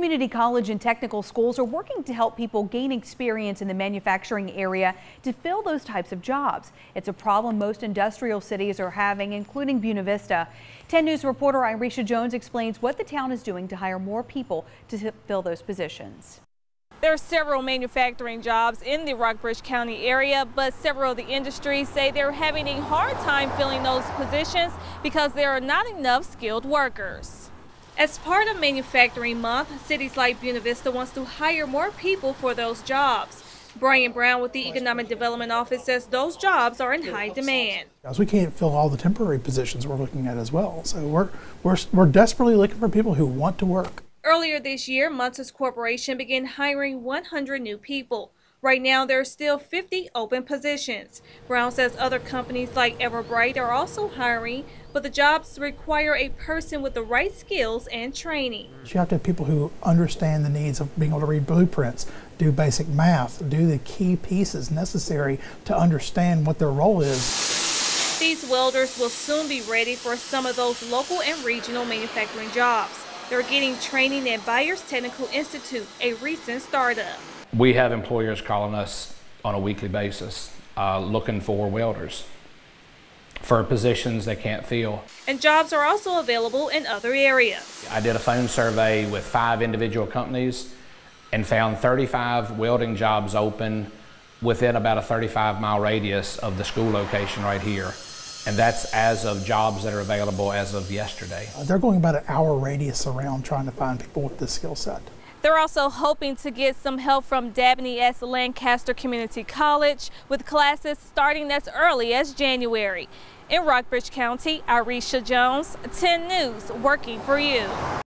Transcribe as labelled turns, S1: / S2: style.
S1: Community college and technical schools are working to help people gain experience in the manufacturing area to fill those types of jobs. It's a problem most industrial cities are having, including Buena Vista. 10 News reporter Irisha Jones explains what the town is doing to hire more people to fill those positions.
S2: There are several manufacturing jobs in the Rockbridge County area, but several of the industries say they're having a hard time filling those positions because there are not enough skilled workers. As part of Manufacturing Month, cities like Buena Vista wants to hire more people for those jobs. Brian Brown with the Economic Development Office says those jobs are in high demand.
S3: We can't fill all the temporary positions we're looking at as well. So we're, we're, we're desperately looking for people who want to work.
S2: Earlier this year, Muntz Corporation began hiring 100 new people. Right now, there are still 50 open positions. Brown says other companies like Everbright are also hiring, but the jobs require a person with the right skills and training.
S3: You have to have people who understand the needs of being able to read blueprints, do basic math, do the key pieces necessary to understand what their role is.
S2: These welders will soon be ready for some of those local and regional manufacturing jobs. They're getting training at Byers Technical Institute, a recent startup.
S4: We have employers calling us on a weekly basis uh, looking for welders for positions they can't fill.
S2: And jobs are also available in other areas.
S4: I did a phone survey with five individual companies and found 35 welding jobs open within about a 35 mile radius of the school location right here. And that's as of jobs that are available as of yesterday.
S3: Uh, they're going about an hour radius around trying to find people with this skill set.
S2: They're also hoping to get some help from Dabney S. Lancaster Community College with classes starting as early as January. In Rockbridge County, Irisha Jones, 10 News, working for you.